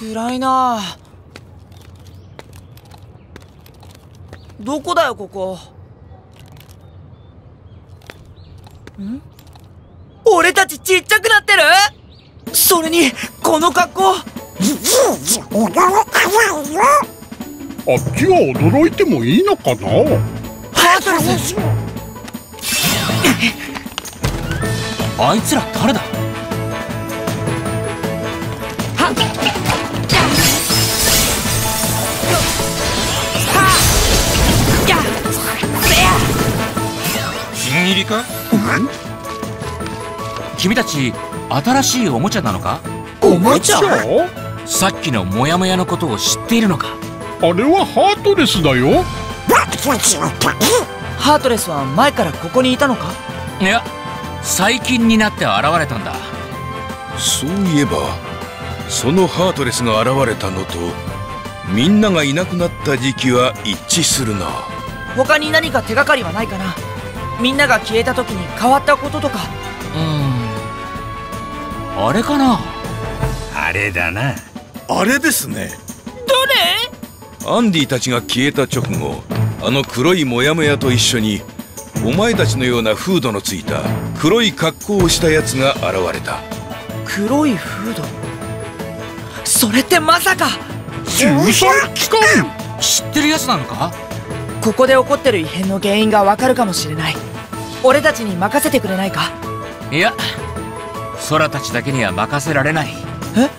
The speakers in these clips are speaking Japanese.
暗いな。どこだよここ？ん？俺たちちっちゃくなってる？それにこの格好？あっちは驚いてもいいのかな？あいつら誰だ？新入りか君たち新しいおもちゃなのか？おもちゃ？さっきのモヤモヤのことを知っているのか？あれはハートレスだよ。ハートレスは前からここにいたのか？いや最近になって現れたんだ。そういえばそのハートレスが現れたのとみんながいなくなった時期は一致するな。他に何か手がかりはないかな？みんなが消えた時に変わったこととか。うーん。あれかな？あれだな。あれですね。アンディたちが消えた直後あの黒いモヤモヤと一緒にお前たちのようなフードのついた黒い格好をしたやつが現れた。黒いフード？それってまさか。救済期間知ってるやつなのか？ここで起こってる異変の原因がわかるかもしれない。俺たちに任せてくれないか？いや空たちだけには任せられない。え？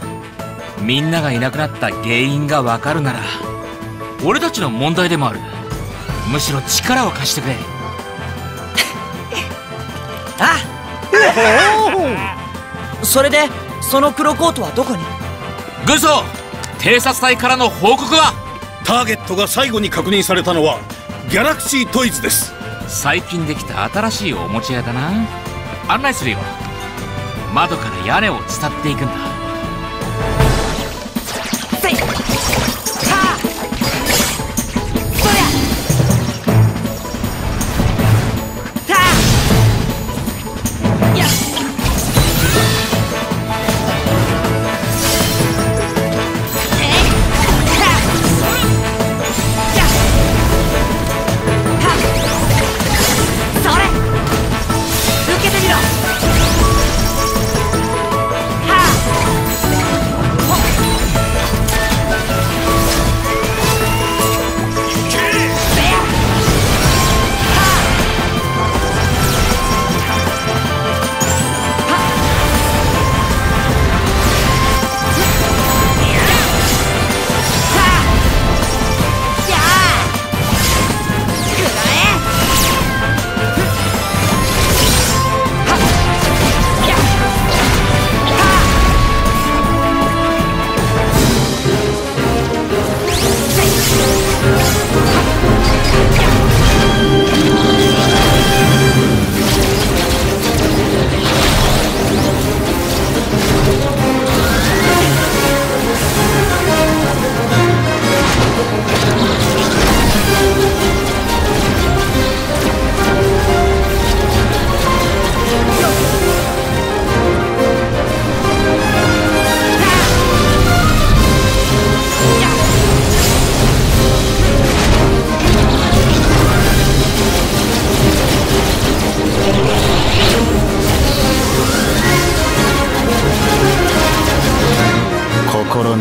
みんながいなくなった原因がわかるなら俺たちの問題でもある。むしろ力を貸してくれ。あ！それでその黒コートはどこに？軍曹偵察隊からの報告は？ターゲットが最後に確認されたのはギャラクシートイズです。最近できた新しいおもちゃ屋だな。案内するよ。窓から屋根を伝っていくんだ。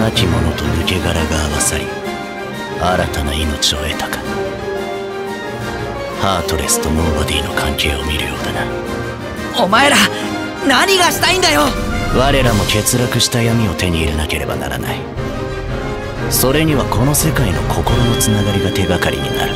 なき者と抜け殻が合わさり新たな命を得たか。ハートレスとノーバディの関係を見るようだな。お前ら何がしたいんだよ。我らも欠落した闇を手に入れなければならない。それにはこの世界の心のつながりが手がかりになる